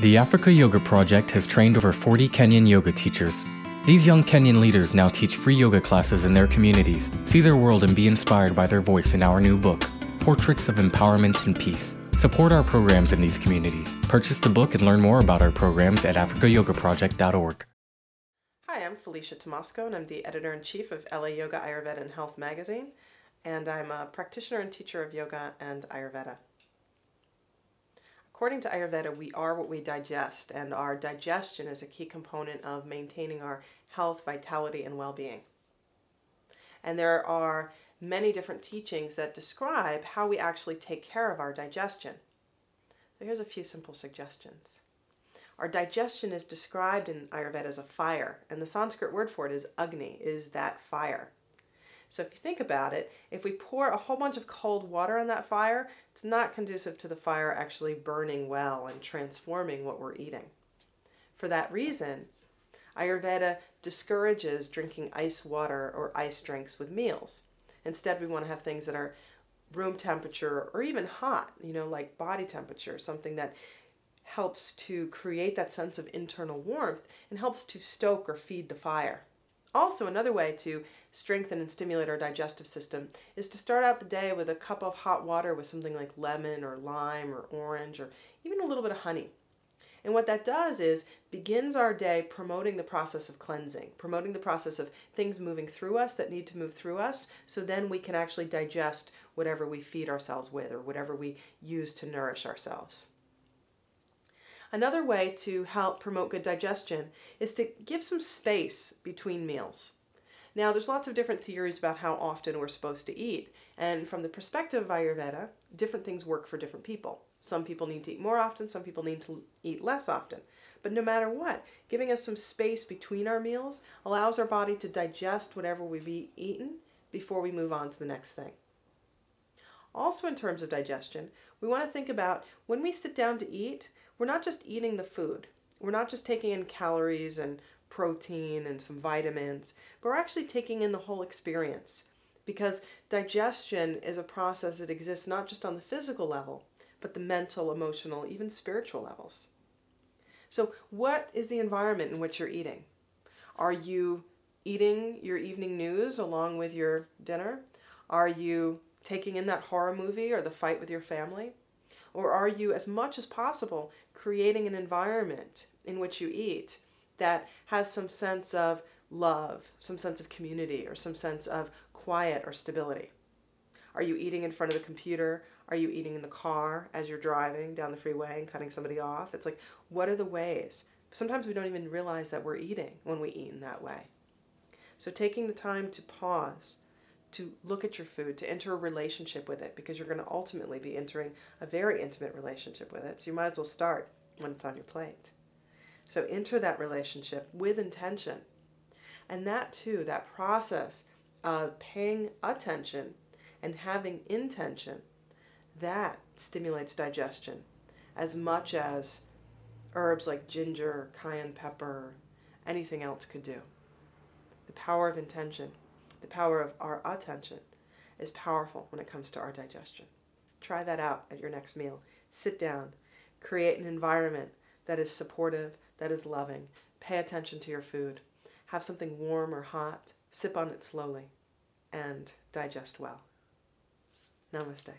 The Africa Yoga Project has trained over 40 Kenyan yoga teachers. These young Kenyan leaders now teach free yoga classes in their communities, see their world, and be inspired by their voice in our new book, Portraits of Empowerment and Peace. Support our programs in these communities. Purchase the book and learn more about our programs at africayogaproject.org. Hi, I'm Felicia Tomasko, and I'm the editor in chief of LA Yoga, Ayurveda, and Health magazine. And I'm a practitioner and teacher of yoga and Ayurveda. According to Ayurveda, we are what we digest, and our digestion is a key component of maintaining our health, vitality, and well being. And there are many different teachings that describe how we actually take care of our digestion. So here's a few simple suggestions. Our digestion is described in Ayurveda as a fire, and the Sanskrit word for it is Agni, is that fire. So if you think about it, if we pour a whole bunch of cold water on that fire, it's not conducive to the fire actually burning well and transforming what we're eating. For that reason, Ayurveda discourages drinking ice water or ice drinks with meals. Instead, we want to have things that are room temperature or even hot, you know, like body temperature, something that helps to create that sense of internal warmth and helps to stoke or feed the fire. Also, another way to strengthen and stimulate our digestive system is to start out the day with a cup of hot water with something like lemon or lime or orange or even a little bit of honey. And what that does is begins our day promoting the process of cleansing, promoting the process of things moving through us that need to move through us, so then we can actually digest whatever we feed ourselves with or whatever we use to nourish ourselves. Another way to help promote good digestion is to give some space between meals. Now, there's lots of different theories about how often we're supposed to eat, and from the perspective of Ayurveda, different things work for different people. Some people need to eat more often, some people need to eat less often. But no matter what, giving us some space between our meals allows our body to digest whatever we've eaten before we move on to the next thing. Also, in terms of digestion, we want to think about when we sit down to eat, we're not just eating the food, we're not just taking in calories and protein and some vitamins, but we're actually taking in the whole experience because digestion is a process that exists not just on the physical level, but the mental, emotional, even spiritual levels. So, what is the environment in which you're eating? Are you eating your evening news along with your dinner? Are you taking in that horror movie or the fight with your family? Or are you, as much as possible, creating an environment in which you eat that has some sense of love, some sense of community, or some sense of quiet or stability? Are you eating in front of the computer? Are you eating in the car as you're driving down the freeway and cutting somebody off? It's like, what are the ways? Sometimes we don't even realize that we're eating when we eat in that way. So, taking the time to pause, to look at your food, to enter a relationship with it, because you're going to ultimately be entering a very intimate relationship with it. So, you might as well start when it's on your plate. So, enter that relationship with intention. And that too, that process of paying attention and having intention, that stimulates digestion as much as herbs like ginger, cayenne pepper, anything else could do. The power of intention, the power of our attention is powerful when it comes to our digestion. Try that out at your next meal. Sit down, create an environment that is supportive, that is loving. Pay attention to your food. Have something warm or hot, sip on it slowly, and digest well. Namaste.